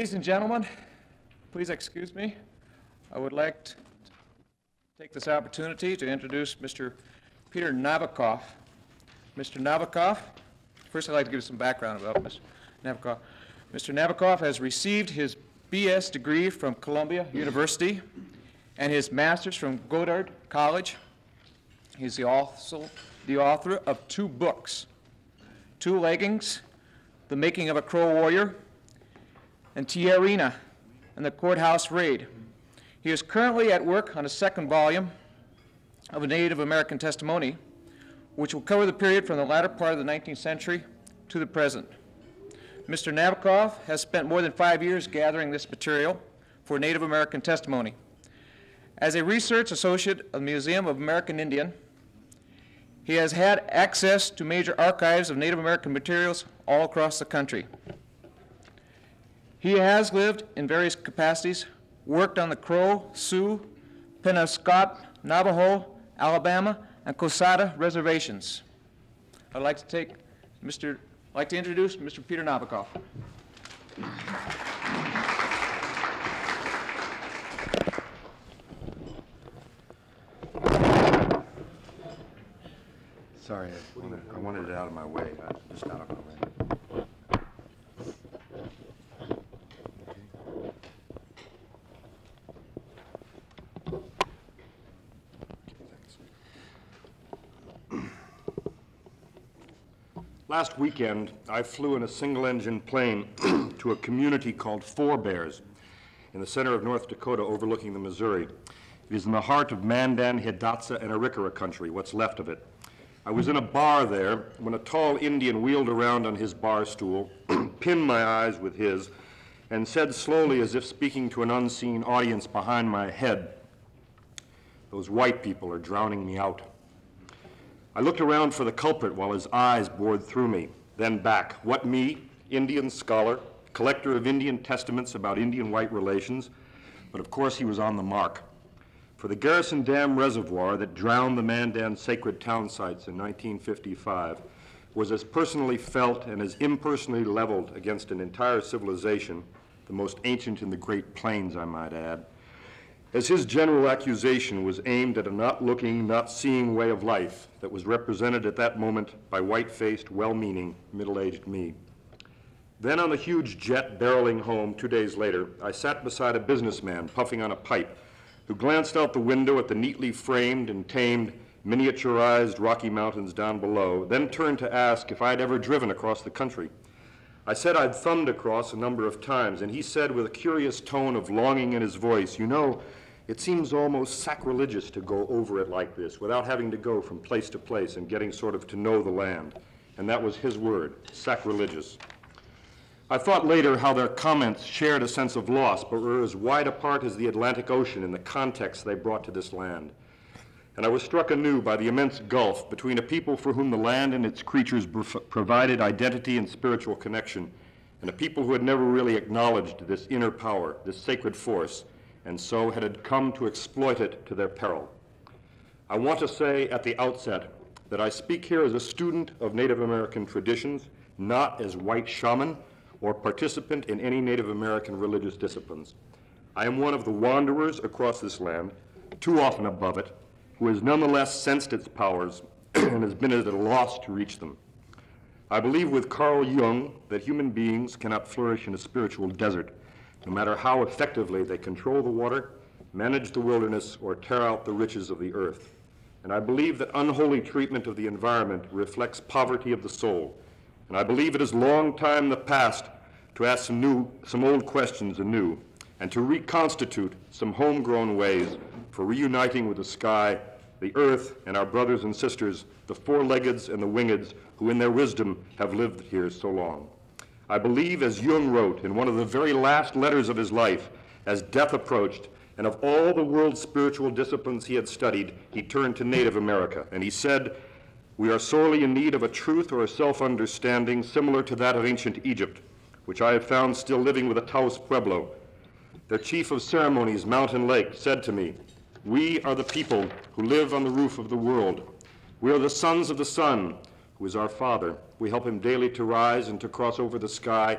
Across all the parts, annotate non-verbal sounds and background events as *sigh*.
Ladies and gentlemen, please excuse me. I would like to take this opportunity to introduce Mr. Peter Nabokov. Mr. Nabokov, first I'd like to give you some background about Mr. Nabokov. Mr. Nabokov has received his BS degree from Columbia University and his master's from Goddard College. He's the also the author of two books, Two Leggings, The Making of a Crow Warrior, and Tijerina and the Courthouse Raid. He is currently at work on a second volume of a Native American testimony, which will cover the period from the latter part of the 19th century to the present. Mr. Nabokov has spent more than five years gathering this material for Native American testimony. As a research associate of the Museum of American Indian, he has had access to major archives of Native American materials all across the country. He has lived in various capacities, worked on the Crow, Sioux, Penobscot, Navajo, Alabama, and Coushatta reservations. I'd like to take Mr. I'd like to introduce Mr. Peter Nabokov. Sorry, I wanted, I wanted it out of my way, just out of my way. Last weekend, I flew in a single-engine plane *clears throat* to a community called Four Bears in the center of North Dakota overlooking the Missouri. It is in the heart of Mandan, Hidatsa, and Arikara country, what's left of it. I was in a bar there when a tall Indian wheeled around on his bar stool, *clears throat* pinned my eyes with his, and said slowly, as if speaking to an unseen audience behind my head, Those white people are drowning me out. I looked around for the culprit while his eyes bored through me, then back. What me, Indian scholar, collector of Indian testaments about Indian white relations? But of course he was on the mark. For the Garrison Dam Reservoir that drowned the Mandan sacred town sites in 1955 was as personally felt and as impersonally leveled against an entire civilization, the most ancient in the Great Plains, I might add, as his general accusation was aimed at a not looking, not seeing way of life that was represented at that moment by white faced, well meaning, middle aged me. Then, on the huge jet barreling home two days later, I sat beside a businessman puffing on a pipe who glanced out the window at the neatly framed and tamed, miniaturized Rocky Mountains down below, then turned to ask if I'd ever driven across the country. I said I'd thumbed across a number of times, and he said with a curious tone of longing in his voice, You know, it seems almost sacrilegious to go over it like this without having to go from place to place and getting sort of to know the land. And that was his word, sacrilegious. I thought later how their comments shared a sense of loss, but were as wide apart as the Atlantic Ocean in the context they brought to this land. And I was struck anew by the immense gulf between a people for whom the land and its creatures provided identity and spiritual connection, and a people who had never really acknowledged this inner power, this sacred force, and so had come to exploit it to their peril. I want to say at the outset that I speak here as a student of Native American traditions, not as white shaman or participant in any Native American religious disciplines. I am one of the wanderers across this land, too often above it, who has nonetheless sensed its powers *clears throat* and has been at a loss to reach them. I believe with Carl Jung that human beings cannot flourish in a spiritual desert, no matter how effectively they control the water, manage the wilderness, or tear out the riches of the earth. And I believe that unholy treatment of the environment reflects poverty of the soul and I believe it is long time the past to ask some new, some old questions anew, and to reconstitute some homegrown ways for reuniting with the sky, the earth, and our brothers and sisters, the four-leggeds and the wingeds, who in their wisdom have lived here so long. I believe, as Jung wrote in one of the very last letters of his life, as death approached, and of all the world's spiritual disciplines he had studied, he turned to Native America, and he said, we are sorely in need of a truth or a self understanding similar to that of ancient Egypt, which I have found still living with the Taos Pueblo. Their chief of ceremonies, Mountain Lake, said to me, We are the people who live on the roof of the world. We are the sons of the sun, who is our father. We help him daily to rise and to cross over the sky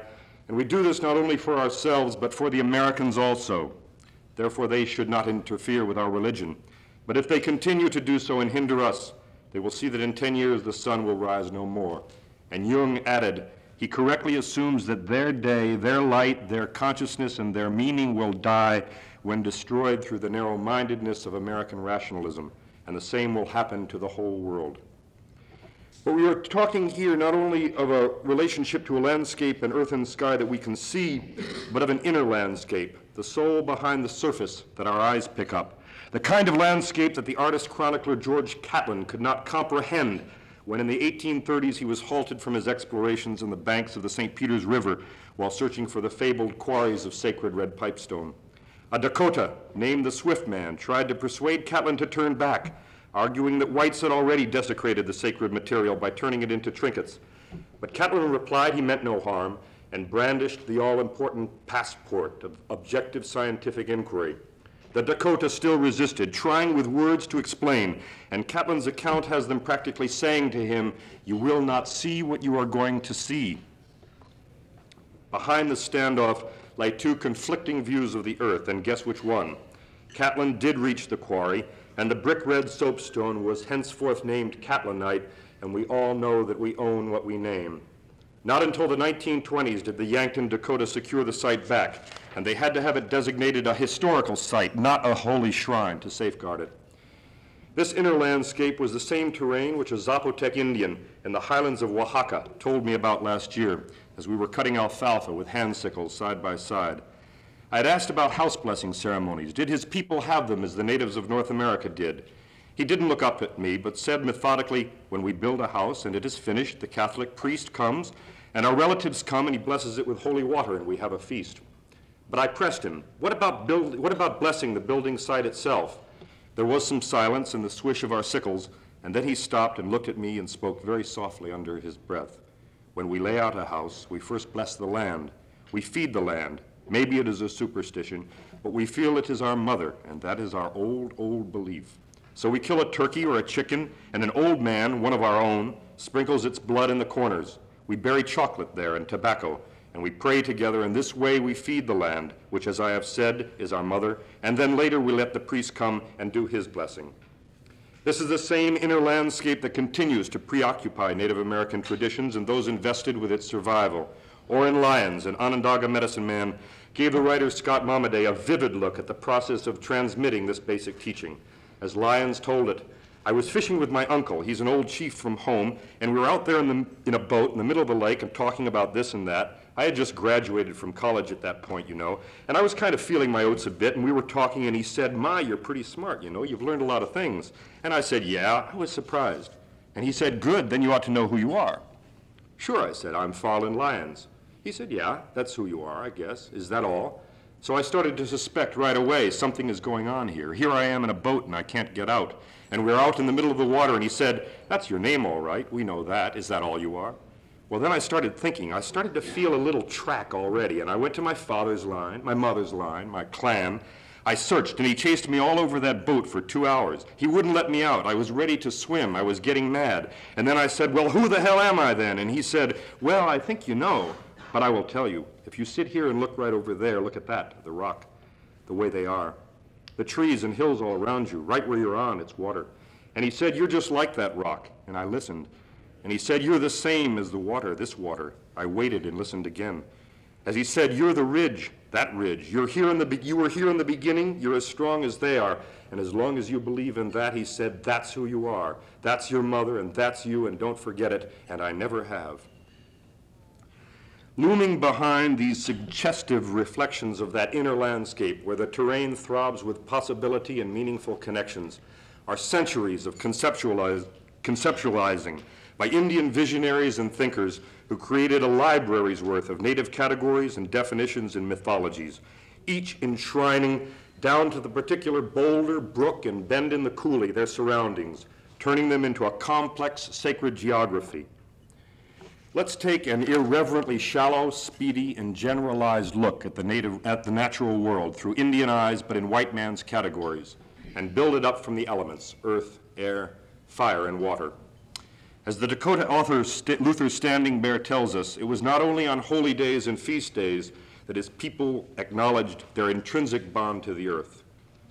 And we do this not only for ourselves, but for the Americans also. Therefore, they should not interfere with our religion. But if they continue to do so and hinder us, they will see that in 10 years the sun will rise no more. And Jung added, he correctly assumes that their day, their light, their consciousness, and their meaning will die when destroyed through the narrow mindedness of American rationalism. And the same will happen to the whole world. But we are talking here not only of a relationship to a landscape and earth and sky that we can see, but of an inner landscape, the soul behind the surface that our eyes pick up. The kind of landscape that the artist chronicler George Catlin could not comprehend when in the 1830s he was halted from his explorations on the banks of the St. Peter's River while searching for the fabled quarries of sacred red pipestone. A Dakota named the Swift Man tried to persuade Catlin to turn back, arguing that whites had already desecrated the sacred material by turning it into trinkets. But Catlin replied he meant no harm and brandished the all-important passport of objective scientific inquiry. The Dakota still resisted, trying with words to explain, and Catlin's account has them practically saying to him, You will not see what you are going to see. Behind the standoff lay two conflicting views of the earth, and guess which one? Catlin did reach the quarry, and the brick red soapstone was henceforth named Catlinite, and we all know that we own what we name. Not until the 1920s did the Yankton Dakota secure the site back, and they had to have it designated a historical site, not a holy shrine, to safeguard it. This inner landscape was the same terrain which a Zapotec Indian in the highlands of Oaxaca told me about last year as we were cutting alfalfa with hand sickles side by side. I had asked about house blessing ceremonies. Did his people have them as the natives of North America did? He didn't look up at me, but said methodically, when we build a house and it is finished, the Catholic priest comes, and our relatives come, and he blesses it with holy water, and we have a feast. But I pressed him, what about, build, what about blessing the building site itself? There was some silence and the swish of our sickles, and then he stopped and looked at me and spoke very softly under his breath. When we lay out a house, we first bless the land. We feed the land. Maybe it is a superstition, but we feel it is our mother, and that is our old, old belief. So we kill a turkey or a chicken, and an old man, one of our own, sprinkles its blood in the corners. We bury chocolate there and tobacco, and we pray together. In this way, we feed the land, which, as I have said, is our mother, and then later we let the priest come and do his blessing. This is the same inner landscape that continues to preoccupy Native American traditions and those invested with its survival. Oren Lyons, an Onondaga medicine man, gave the writer Scott Momaday a vivid look at the process of transmitting this basic teaching as Lyons told it. I was fishing with my uncle. He's an old chief from home, and we were out there in, the, in a boat in the middle of the lake and talking about this and that. I had just graduated from college at that point, you know, and I was kind of feeling my oats a bit, and we were talking, and he said, Ma, you're pretty smart, you know, you've learned a lot of things. And I said, Yeah, I was surprised. And he said, Good, then you ought to know who you are. Sure, I said, I'm Farland Lyons. He said, Yeah, that's who you are, I guess. Is that all? So I started to suspect right away something is going on here. Here I am in a boat and I can't get out. And we're out in the middle of the water and he said, That's your name, all right. We know that. Is that all you are? Well, then I started thinking. I started to feel a little track already. And I went to my father's line, my mother's line, my clan. I searched and he chased me all over that boat for two hours. He wouldn't let me out. I was ready to swim. I was getting mad. And then I said, Well, who the hell am I then? And he said, Well, I think you know. But I will tell you, if you sit here and look right over there, look at that, the rock, the way they are. The trees and hills all around you, right where you're on, it's water. And he said, You're just like that rock. And I listened. And he said, You're the same as the water, this water. I waited and listened again. As he said, You're the ridge, that ridge. You're here in the you were here in the beginning, you're as strong as they are. And as long as you believe in that, he said, That's who you are. That's your mother, and that's you, and don't forget it. And I never have. Looming behind these suggestive reflections of that inner landscape where the terrain throbs with possibility and meaningful connections are centuries of conceptualizing by Indian visionaries and thinkers who created a library's worth of native categories and definitions and mythologies, each enshrining down to the particular boulder, brook, and bend in the coulee their surroundings, turning them into a complex sacred geography. Let's take an irreverently shallow, speedy, and generalized look at the, native, at the natural world through Indian eyes, but in white man's categories, and build it up from the elements earth, air, fire, and water. As the Dakota author St- Luther Standing Bear tells us, it was not only on holy days and feast days that his people acknowledged their intrinsic bond to the earth.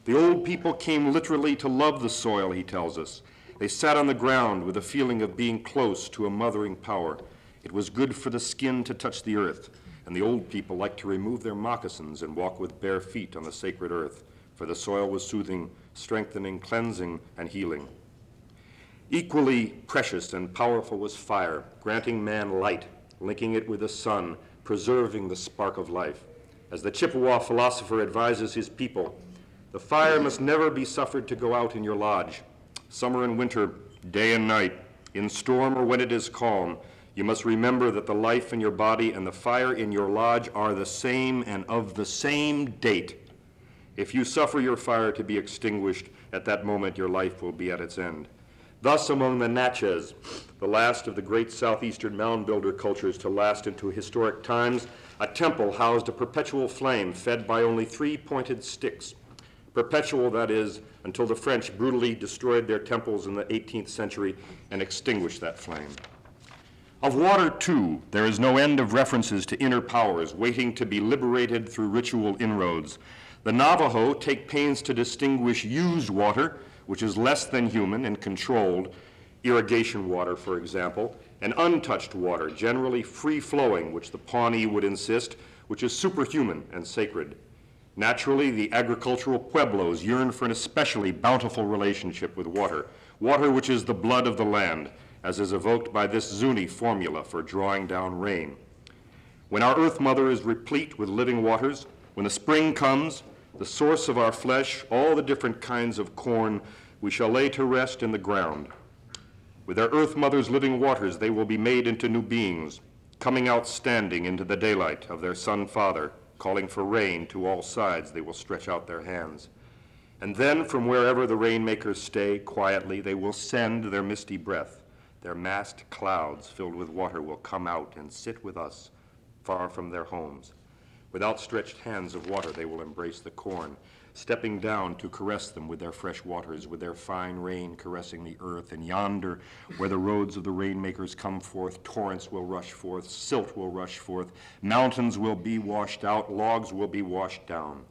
The old people came literally to love the soil, he tells us. They sat on the ground with a feeling of being close to a mothering power. It was good for the skin to touch the earth, and the old people liked to remove their moccasins and walk with bare feet on the sacred earth, for the soil was soothing, strengthening, cleansing, and healing. Equally precious and powerful was fire, granting man light, linking it with the sun, preserving the spark of life. As the Chippewa philosopher advises his people, the fire must never be suffered to go out in your lodge. Summer and winter, day and night, in storm or when it is calm, you must remember that the life in your body and the fire in your lodge are the same and of the same date. If you suffer your fire to be extinguished, at that moment your life will be at its end. Thus, among the Natchez, the last of the great southeastern mound builder cultures to last into historic times, a temple housed a perpetual flame fed by only three pointed sticks. Perpetual, that is, until the French brutally destroyed their temples in the 18th century and extinguished that flame. Of water, too, there is no end of references to inner powers waiting to be liberated through ritual inroads. The Navajo take pains to distinguish used water which is less than human and controlled, irrigation water, for example, and untouched water, generally free flowing, which the Pawnee would insist, which is superhuman and sacred. Naturally, the agricultural Pueblos yearn for an especially bountiful relationship with water, water which is the blood of the land, as is evoked by this Zuni formula for drawing down rain. When our earth mother is replete with living waters, when the spring comes, the source of our flesh, all the different kinds of corn, we shall lay to rest in the ground. With their earth mother's living waters, they will be made into new beings, coming out standing into the daylight of their Son Father, calling for rain to all sides, they will stretch out their hands. And then, from wherever the rainmakers stay quietly, they will send their misty breath. Their massed clouds filled with water will come out and sit with us, far from their homes. With outstretched hands of water, they will embrace the corn, stepping down to caress them with their fresh waters, with their fine rain caressing the earth. And yonder, where the roads of the rainmakers come forth, torrents will rush forth, silt will rush forth, mountains will be washed out, logs will be washed down.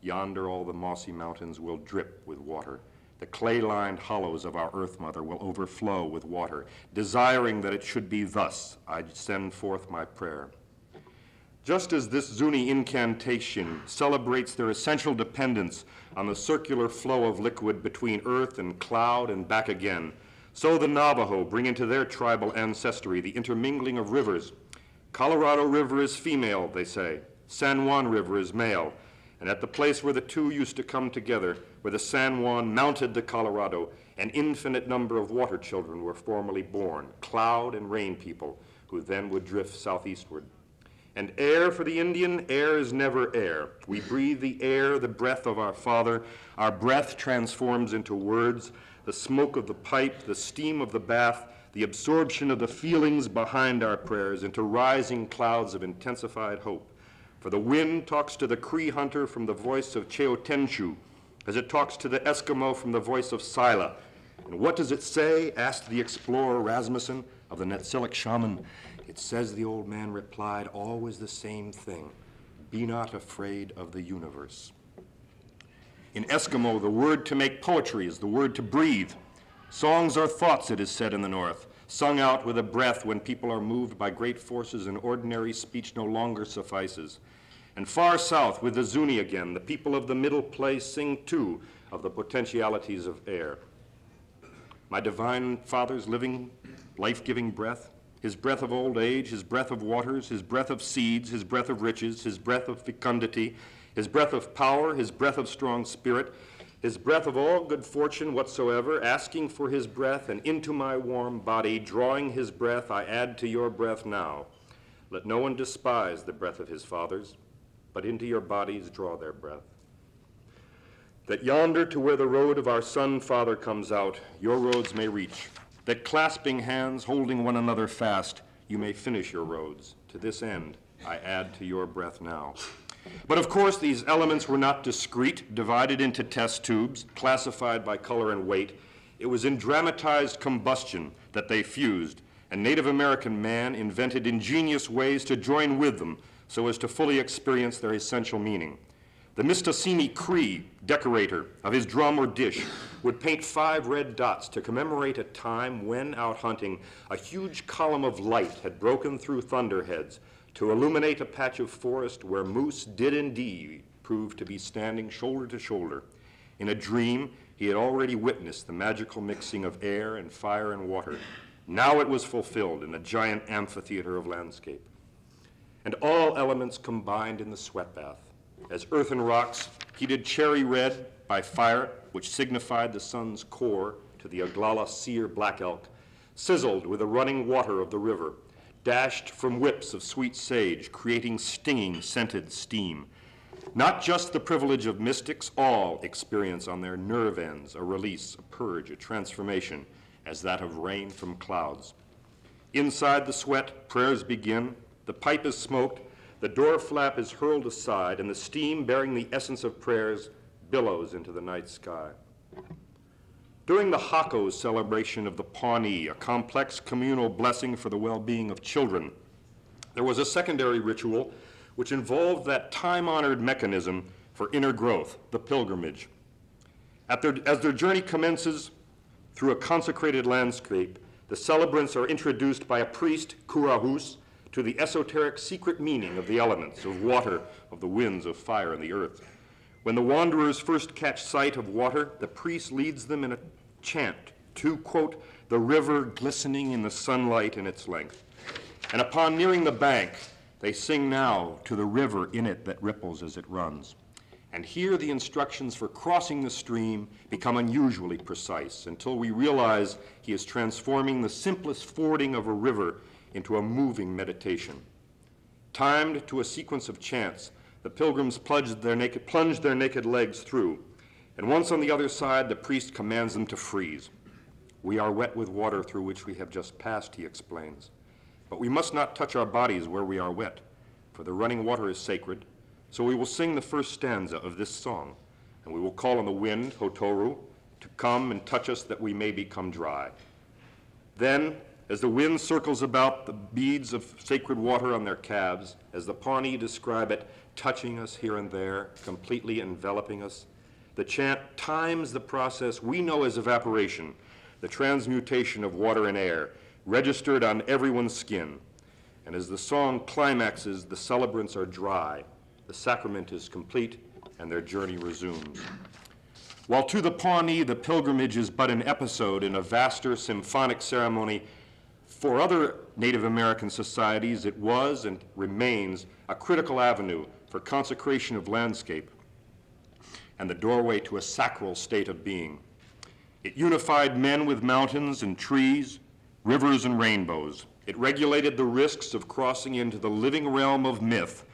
Yonder, all the mossy mountains will drip with water. The clay lined hollows of our earth mother will overflow with water. Desiring that it should be thus, I send forth my prayer. Just as this Zuni incantation celebrates their essential dependence on the circular flow of liquid between earth and cloud and back again, so the Navajo bring into their tribal ancestry the intermingling of rivers. Colorado River is female, they say. San Juan River is male. And at the place where the two used to come together, where the San Juan mounted the Colorado, an infinite number of water children were formerly born, cloud and rain people, who then would drift southeastward. And air for the Indian, air is never air. We breathe the air, the breath of our Father. Our breath transforms into words. The smoke of the pipe, the steam of the bath, the absorption of the feelings behind our prayers into rising clouds of intensified hope. For the wind talks to the Cree hunter from the voice of Cheotenshu, as it talks to the Eskimo from the voice of Sila. And what does it say? asked the explorer Rasmussen of the Netsilik shaman. It says the old man replied, always the same thing be not afraid of the universe. In Eskimo, the word to make poetry is the word to breathe. Songs are thoughts, it is said in the North, sung out with a breath when people are moved by great forces and ordinary speech no longer suffices. And far south, with the Zuni again, the people of the middle place sing too of the potentialities of air. My divine Father's living, life giving breath, his breath of old age, his breath of waters, his breath of seeds, his breath of riches, his breath of fecundity, his breath of power, his breath of strong spirit, his breath of all good fortune whatsoever, asking for his breath, and into my warm body, drawing his breath, I add to your breath now. Let no one despise the breath of his fathers, but into your bodies draw their breath. That yonder to where the road of our Son Father comes out, your roads may reach that clasping hands, holding one another fast, you may finish your roads. To this end, I add to your breath now. But of course, these elements were not discrete, divided into test tubes, classified by color and weight. It was in dramatized combustion that they fused, and Native American man invented ingenious ways to join with them so as to fully experience their essential meaning. The Mistassini Cree, decorator of his drum or dish, would paint five red dots to commemorate a time when, out hunting, a huge column of light had broken through thunderheads to illuminate a patch of forest where moose did indeed prove to be standing shoulder to shoulder. In a dream, he had already witnessed the magical mixing of air and fire and water. Now it was fulfilled in a giant amphitheater of landscape. And all elements combined in the sweat bath as earthen rocks, heated cherry red by fire, which signified the sun's core to the Oglala seer black elk, sizzled with the running water of the river, dashed from whips of sweet sage, creating stinging, scented steam. Not just the privilege of mystics, all experience on their nerve ends a release, a purge, a transformation, as that of rain from clouds. Inside the sweat, prayers begin, the pipe is smoked, the door flap is hurled aside, and the steam bearing the essence of prayers billows into the night sky. During the Hako celebration of the Pawnee, a complex communal blessing for the well being of children, there was a secondary ritual which involved that time honored mechanism for inner growth, the pilgrimage. Their, as their journey commences through a consecrated landscape, the celebrants are introduced by a priest, Kurahus, to the esoteric secret meaning of the elements, of water, of the winds, of fire, and the earth. When the wanderers first catch sight of water, the priest leads them in a chant to, quote, the river glistening in the sunlight in its length. And upon nearing the bank, they sing now to the river in it that ripples as it runs. And here the instructions for crossing the stream become unusually precise until we realize he is transforming the simplest fording of a river into a moving meditation. Timed to a sequence of chants, the pilgrims plunged their naked, plunged their naked legs through, and once on the other side, the priest commands them to freeze. We are wet with water through which we have just passed, he explains. But we must not touch our bodies where we are wet, for the running water is sacred. So we will sing the first stanza of this song, and we will call on the wind, Hotoru, to come and touch us that we may become dry. Then, as the wind circles about the beads of sacred water on their calves, as the Pawnee describe it, touching us here and there, completely enveloping us, the chant times the process we know as evaporation, the transmutation of water and air, registered on everyone's skin. And as the song climaxes, the celebrants are dry, the sacrament is complete, and their journey resumes. While to the Pawnee, the pilgrimage is but an episode in a vaster symphonic ceremony for other Native American societies, it was and remains a critical avenue for consecration of landscape and the doorway to a sacral state of being. It unified men with mountains and trees, rivers and rainbows. It regulated the risks of crossing into the living realm of myth,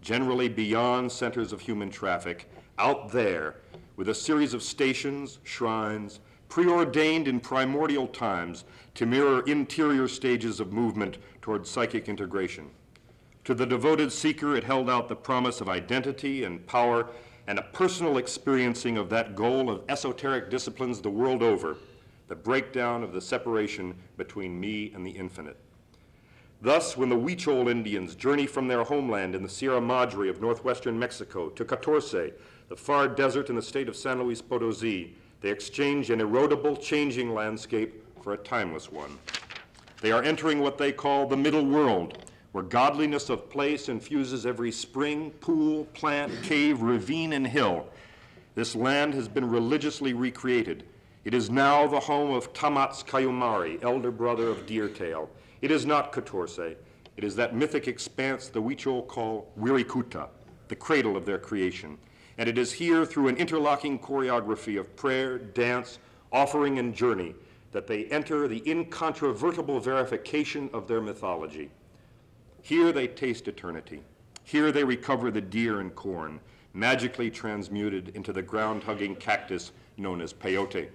generally beyond centers of human traffic, out there, with a series of stations, shrines, preordained in primordial times to mirror interior stages of movement toward psychic integration. To the devoted seeker, it held out the promise of identity and power and a personal experiencing of that goal of esoteric disciplines the world over, the breakdown of the separation between me and the infinite. Thus, when the Huichol Indians journey from their homeland in the Sierra Madre of northwestern Mexico to Catorce, the far desert in the state of San Luis Potosi, they exchange an erodible, changing landscape for a timeless one. They are entering what they call the middle world, where godliness of place infuses every spring, pool, plant, cave, ravine, and hill. This land has been religiously recreated. It is now the home of Tamats Kayumari, elder brother of Deertail. It is not Catorce. It is that mythic expanse the Huichol call Wirikuta, the cradle of their creation. And it is here through an interlocking choreography of prayer, dance, offering, and journey that they enter the incontrovertible verification of their mythology. Here they taste eternity. Here they recover the deer and corn, magically transmuted into the ground hugging cactus known as peyote.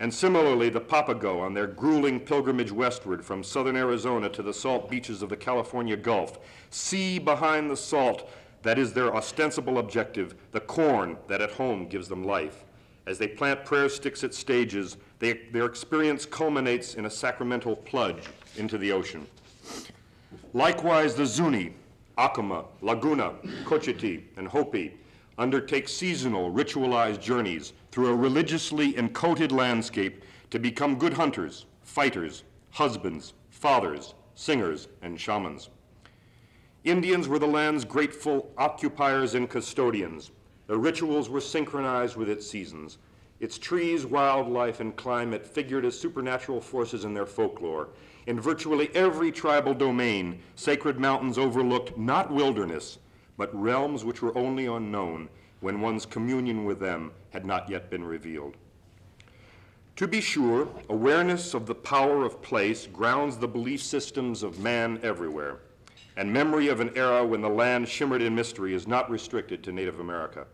And similarly, the Papago on their grueling pilgrimage westward from southern Arizona to the salt beaches of the California Gulf see behind the salt that is their ostensible objective, the corn that at home gives them life. As they plant prayer sticks at stages, they, their experience culminates in a sacramental plunge into the ocean. Likewise, the Zuni, Acoma, Laguna, Cochiti, and Hopi undertake seasonal, ritualized journeys through a religiously encoded landscape to become good hunters, fighters, husbands, fathers, singers, and shamans. Indians were the land's grateful occupiers and custodians. The rituals were synchronized with its seasons. Its trees, wildlife, and climate figured as supernatural forces in their folklore. In virtually every tribal domain, sacred mountains overlooked not wilderness, but realms which were only unknown when one's communion with them had not yet been revealed. To be sure, awareness of the power of place grounds the belief systems of man everywhere, and memory of an era when the land shimmered in mystery is not restricted to Native America.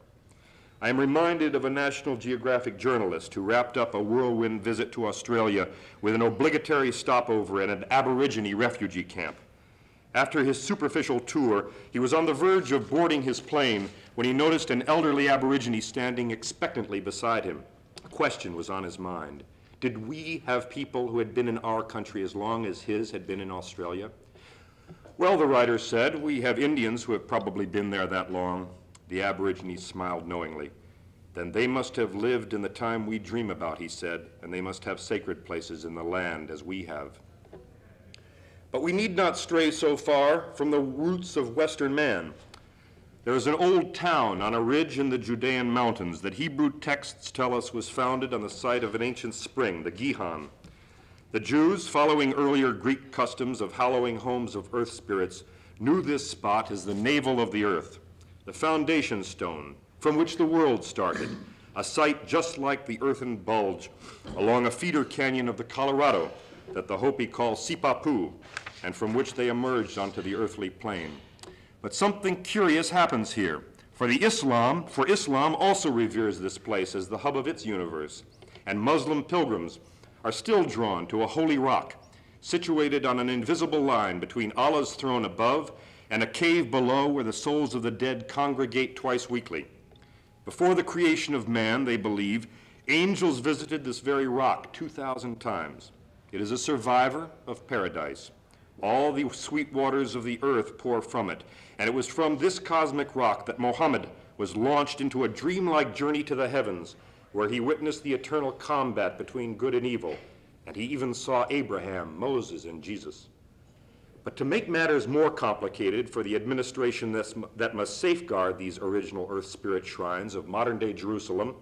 I am reminded of a National Geographic journalist who wrapped up a whirlwind visit to Australia with an obligatory stopover at an Aborigine refugee camp. After his superficial tour, he was on the verge of boarding his plane when he noticed an elderly Aborigine standing expectantly beside him. A question was on his mind. Did we have people who had been in our country as long as his had been in Australia? Well, the writer said, we have Indians who have probably been there that long. The Aborigine smiled knowingly. Then they must have lived in the time we dream about, he said, and they must have sacred places in the land as we have. But we need not stray so far from the roots of Western man. There is an old town on a ridge in the Judean mountains that Hebrew texts tell us was founded on the site of an ancient spring, the Gihon. The Jews, following earlier Greek customs of hallowing homes of earth spirits, knew this spot as the navel of the earth the foundation stone from which the world started, a site just like the earthen bulge along a feeder canyon of the Colorado that the Hopi call Sipapu, and from which they emerged onto the earthly plane. But something curious happens here. For the Islam, for Islam also reveres this place as the hub of its universe, and Muslim pilgrims are still drawn to a holy rock situated on an invisible line between Allah's throne above and a cave below where the souls of the dead congregate twice weekly. Before the creation of man, they believe, angels visited this very rock 2,000 times. It is a survivor of paradise. All the sweet waters of the earth pour from it, and it was from this cosmic rock that Mohammed was launched into a dreamlike journey to the heavens, where he witnessed the eternal combat between good and evil, and he even saw Abraham, Moses, and Jesus. But to make matters more complicated for the administration that must safeguard these original earth spirit shrines of modern day Jerusalem,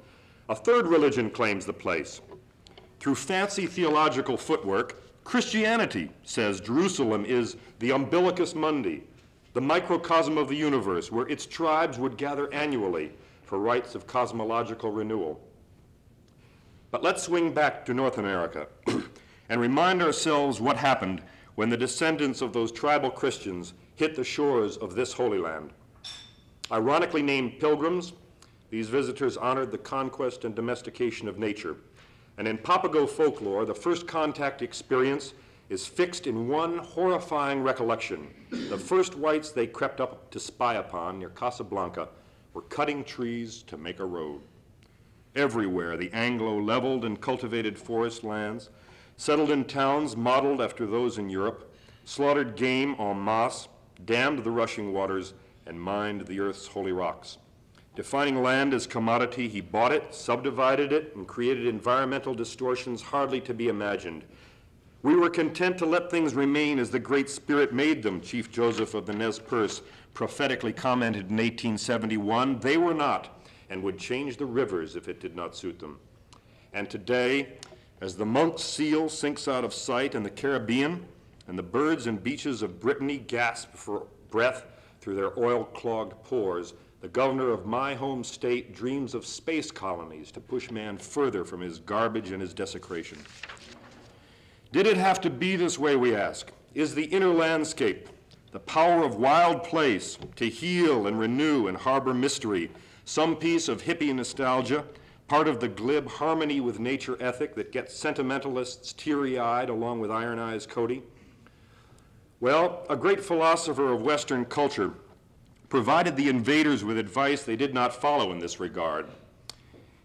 a third religion claims the place. Through fancy theological footwork, Christianity says Jerusalem is the umbilicus mundi, the microcosm of the universe, where its tribes would gather annually for rites of cosmological renewal. But let's swing back to North America *clears throat* and remind ourselves what happened when the descendants of those tribal Christians hit the shores of this Holy Land. Ironically named pilgrims, these visitors honored the conquest and domestication of nature. And in Papago folklore, the first contact experience is fixed in one horrifying recollection. The first whites they crept up to spy upon near Casablanca were cutting trees to make a road. Everywhere, the Anglo leveled and cultivated forest lands, settled in towns modeled after those in Europe, slaughtered game en masse, dammed the rushing waters, and mined the earth's holy rocks. Defining land as commodity, he bought it, subdivided it, and created environmental distortions hardly to be imagined. We were content to let things remain as the Great Spirit made them, Chief Joseph of the Nez Perce prophetically commented in 1871. They were not, and would change the rivers if it did not suit them. And today, as the monk seal sinks out of sight in the Caribbean, and the birds and beaches of Brittany gasp for breath through their oil clogged pores, the governor of my home state dreams of space colonies to push man further from his garbage and his desecration. Did it have to be this way, we ask? Is the inner landscape, the power of wild place to heal and renew and harbor mystery, some piece of hippie nostalgia part of the glib harmony with nature ethic that gets sentimentalists teary eyed along with Iron Eyes Cody? Well, a great philosopher of Western culture provided the invaders with advice they did not follow in this regard.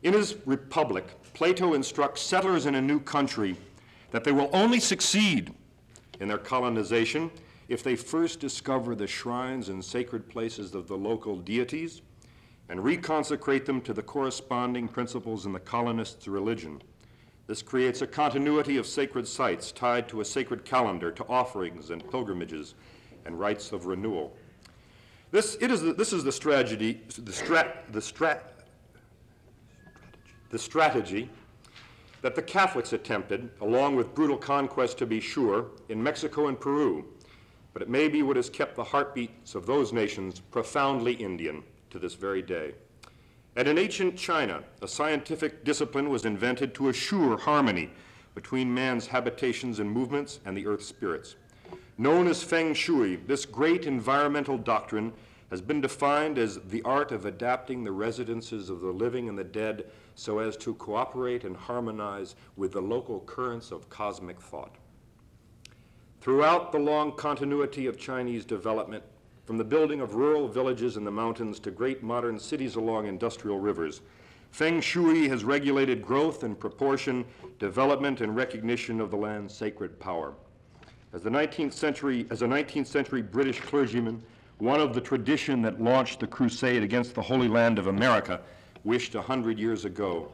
In his Republic, Plato instructs settlers in a new country that they will only succeed in their colonization if they first discover the shrines and sacred places of the local deities and reconsecrate them to the corresponding principles in the colonists' religion. This creates a continuity of sacred sites tied to a sacred calendar, to offerings and pilgrimages and rites of renewal. This, it is the, this is the strategy, the, strat, the, strat, the strategy that the Catholics attempted, along with brutal conquest to be sure, in Mexico and Peru, but it may be what has kept the heartbeats of those nations profoundly Indian to this very day. And in ancient China, a scientific discipline was invented to assure harmony between man's habitations and movements and the earth's spirits. Known as Feng Shui, this great environmental doctrine has been defined as the art of adapting the residences of the living and the dead so as to cooperate and harmonize with the local currents of cosmic thought. Throughout the long continuity of Chinese development, from the building of rural villages in the mountains to great modern cities along industrial rivers, Feng Shui has regulated growth and proportion, development and recognition of the land's sacred power. As the 19th century, as a 19th century British clergyman, one of the tradition that launched the crusade against the Holy Land of America, wished a hundred years ago,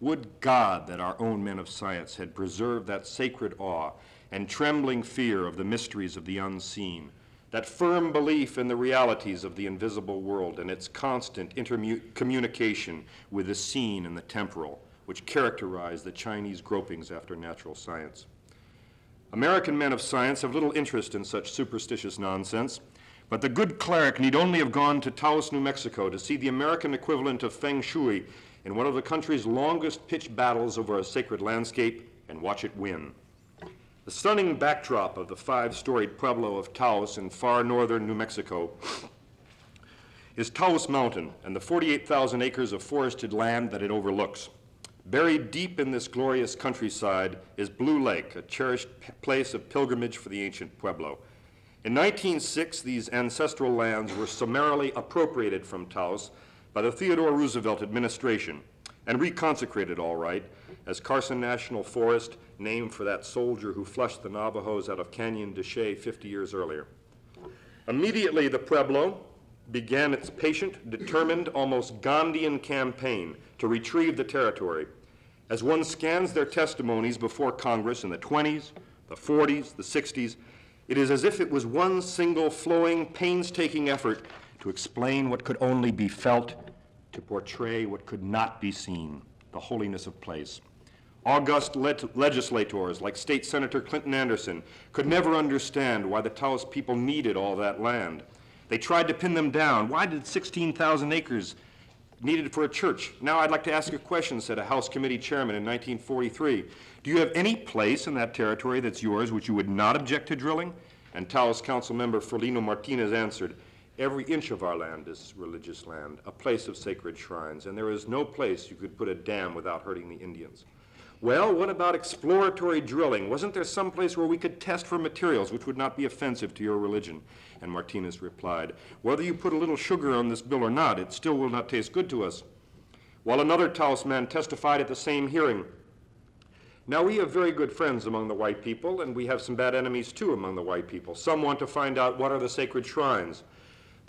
would God that our own men of science had preserved that sacred awe and trembling fear of the mysteries of the unseen, that firm belief in the realities of the invisible world and its constant intercommunication with the seen and the temporal, which characterize the Chinese gropings after natural science. American men of science have little interest in such superstitious nonsense, but the good cleric need only have gone to Taos, New Mexico to see the American equivalent of Feng Shui in one of the country's longest pitched battles over a sacred landscape and watch it win. The stunning backdrop of the five storied Pueblo of Taos in far northern New Mexico is Taos Mountain and the 48,000 acres of forested land that it overlooks. Buried deep in this glorious countryside is Blue Lake, a cherished place of pilgrimage for the ancient Pueblo. In 1906, these ancestral lands were summarily appropriated from Taos by the Theodore Roosevelt administration and reconsecrated all right as Carson National Forest, named for that soldier who flushed the Navajos out of Canyon de Chelly 50 years earlier. Immediately, the Pueblo began its patient, determined, almost Gandhian campaign to retrieve the territory as one scans their testimonies before Congress in the 20s, the 40s, the 60s, it is as if it was one single flowing, painstaking effort to explain what could only be felt, to portray what could not be seen, the holiness of place. August legislators like State Senator Clinton Anderson could never understand why the Taos people needed all that land. They tried to pin them down. Why did 16,000 acres needed for a church. Now I'd like to ask a question, said a House committee chairman in 1943. Do you have any place in that territory that's yours which you would not object to drilling? And Taos council member Ferlino Martinez answered, Every inch of our land is religious land, a place of sacred shrines, and there is no place you could put a dam without hurting the Indians. Well, what about exploratory drilling? Wasn't there some place where we could test for materials which would not be offensive to your religion? And Martinez replied, Whether you put a little sugar on this bill or not, it still will not taste good to us. While another Taos man testified at the same hearing. Now, we have very good friends among the white people, and we have some bad enemies too among the white people. Some want to find out what are the sacred shrines.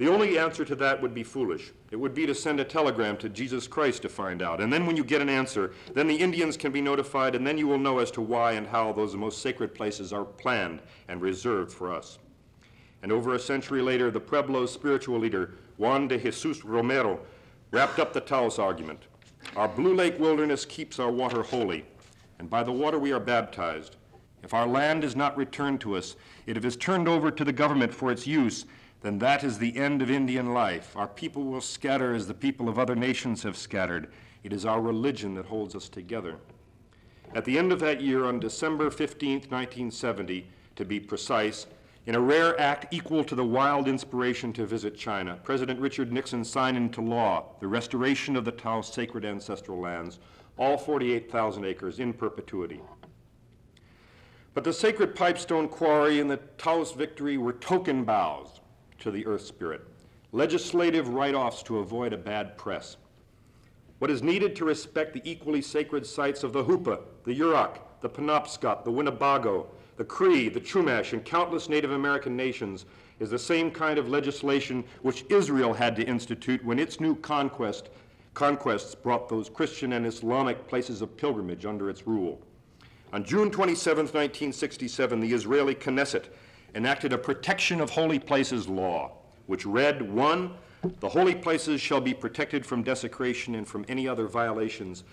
The only answer to that would be foolish. It would be to send a telegram to Jesus Christ to find out. And then when you get an answer, then the Indians can be notified, and then you will know as to why and how those most sacred places are planned and reserved for us. And over a century later, the Pueblo's spiritual leader, Juan de Jesus Romero, wrapped up the Taos argument. Our Blue Lake wilderness keeps our water holy, and by the water we are baptized. If our land is not returned to us, if it is turned over to the government for its use, then that is the end of Indian life. Our people will scatter as the people of other nations have scattered. It is our religion that holds us together. At the end of that year, on December 15, 1970, to be precise, in a rare act equal to the wild inspiration to visit China, President Richard Nixon signed into law the restoration of the Taos sacred ancestral lands, all 48,000 acres in perpetuity. But the sacred pipestone quarry and the Taos victory were token bows to the earth spirit, legislative write offs to avoid a bad press. What is needed to respect the equally sacred sites of the Hupa, the Yurok, the Penobscot, the Winnebago, the Cree, the Chumash, and countless Native American nations is the same kind of legislation which Israel had to institute when its new conquest, conquests brought those Christian and Islamic places of pilgrimage under its rule. On June 27, 1967, the Israeli Knesset enacted a Protection of Holy Places law, which read, one, the holy places shall be protected from desecration and from any other violations,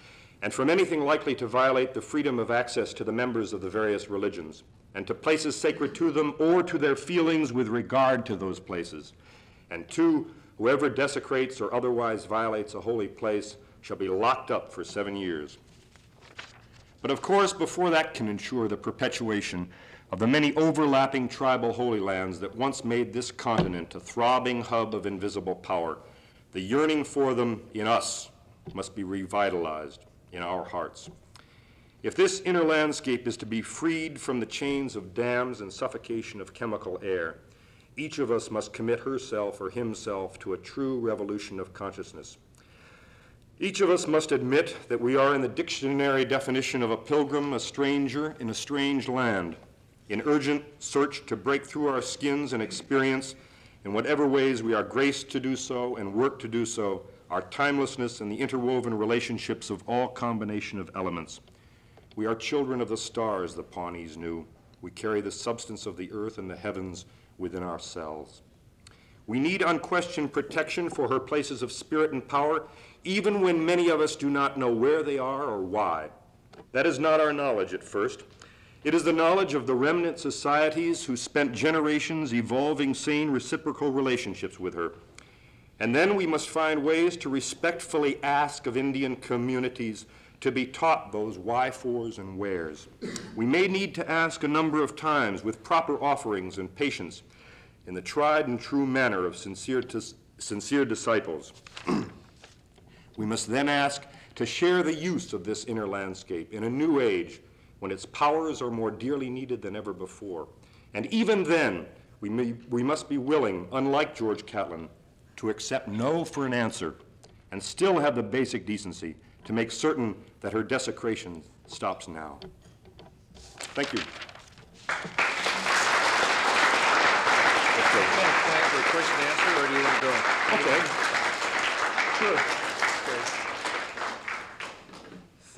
and from anything likely to violate the freedom of access to the members of the various religions, and to places sacred to them or to their feelings with regard to those places. And two, whoever desecrates or otherwise violates a holy place shall be locked up for seven years. But of course, before that can ensure the perpetuation of the many overlapping tribal holy lands that once made this continent a throbbing hub of invisible power, the yearning for them in us must be revitalized in our hearts. If this inner landscape is to be freed from the chains of dams and suffocation of chemical air, each of us must commit herself or himself to a true revolution of consciousness. Each of us must admit that we are in the dictionary definition of a pilgrim, a stranger in a strange land, in urgent search to break through our skins and experience, in whatever ways we are graced to do so and work to do so, our timelessness and the interwoven relationships of all combination of elements. We are children of the stars, the Pawnees knew. We carry the substance of the earth and the heavens within ourselves. We need unquestioned protection for her places of spirit and power, even when many of us do not know where they are or why. That is not our knowledge at first. It is the knowledge of the remnant societies who spent generations evolving sane reciprocal relationships with her. And then we must find ways to respectfully ask of Indian communities to be taught those why-fors and wheres. We may need to ask a number of times with proper offerings and patience in the tried and true manner of sincere, sincere disciples. *clears throat* we must then ask to share the use of this inner landscape in a new age when its powers are more dearly needed than ever before. And even then, we, may, we must be willing, unlike George Catlin, to accept no for an answer and still have the basic decency to make certain that her desecration stops now. Thank you. Okay, Time question answer, or do you want to go? Okay. Sure.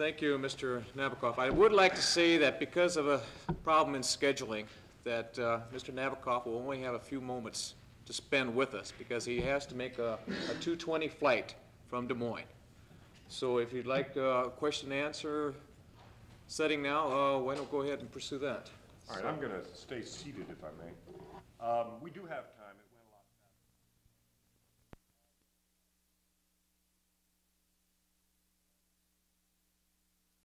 Thank you, Mr. Nabokov. I would like to say that because of a problem in scheduling, that uh, Mr. Nabokov will only have a few moments to spend with us, because he has to make a a 2:20 flight from Des Moines. So if you'd like uh, a question and answer setting now, uh, why don't go ahead and pursue that? All right, I'm going to stay seated if I may. Um, We do have time.